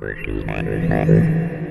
Working harder, harder.